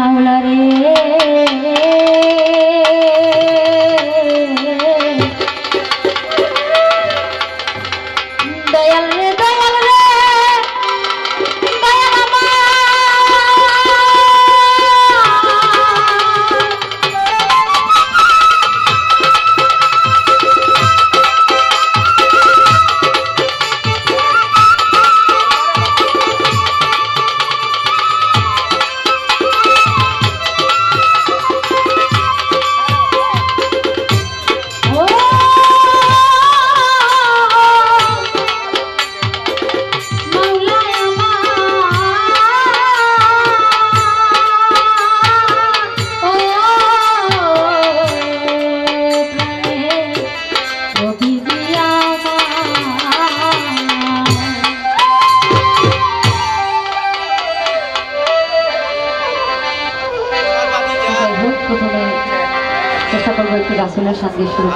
মাওলা রে যাই